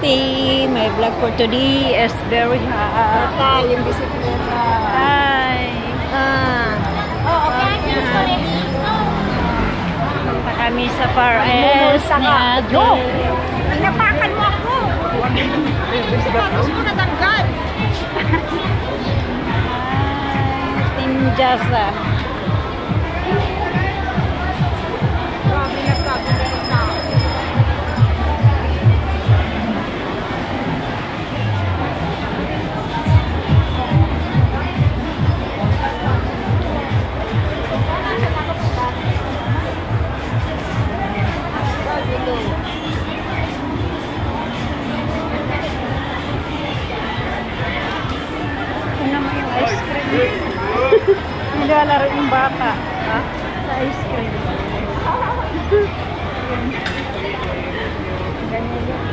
2020. My vlog for today is very hot. Bata, yung bisikleta. Hi! Ah. Oh, okay. Punta kami sa Far East ni Ate. Pinapakan mo ako. Tapos ko natanggal. Team Jasa. Nilalaro yung bata. Ha? Sa ice cream. Ganyan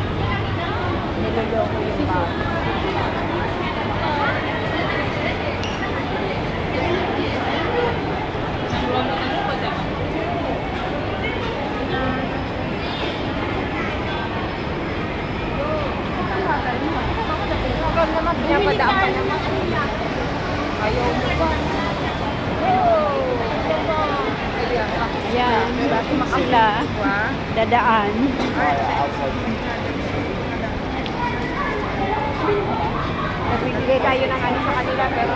Sila. dadaan. Nagbibigay tayo ng ano sa kanila pero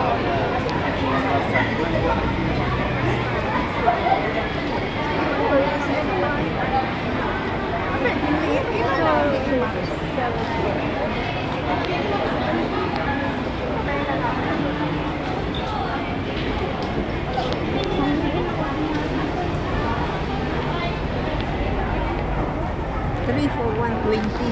Three for one twenty.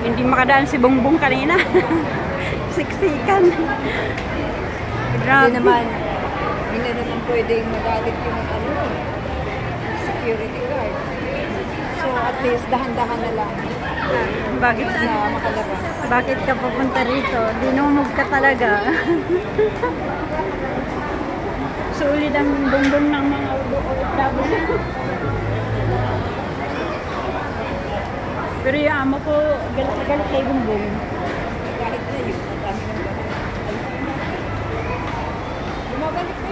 Hindi makadaan si Bongbong kanina. Siksikan. Grabe. Hindi naman, hindi naman pwedeng magalit yung ano, security guard. So at least dahan-dahan na lang Bakit na makalabas. Bakit ka papunta rito? Dinumog ka talaga. Sulit ang bongbong ng mga OFW. Pero yung amo ko, galit na galit kay bongbong.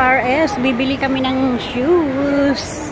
East, bibili kami ng shoes.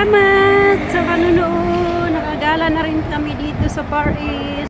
Salamat sa panunood. Nakagala na rin kami dito sa East.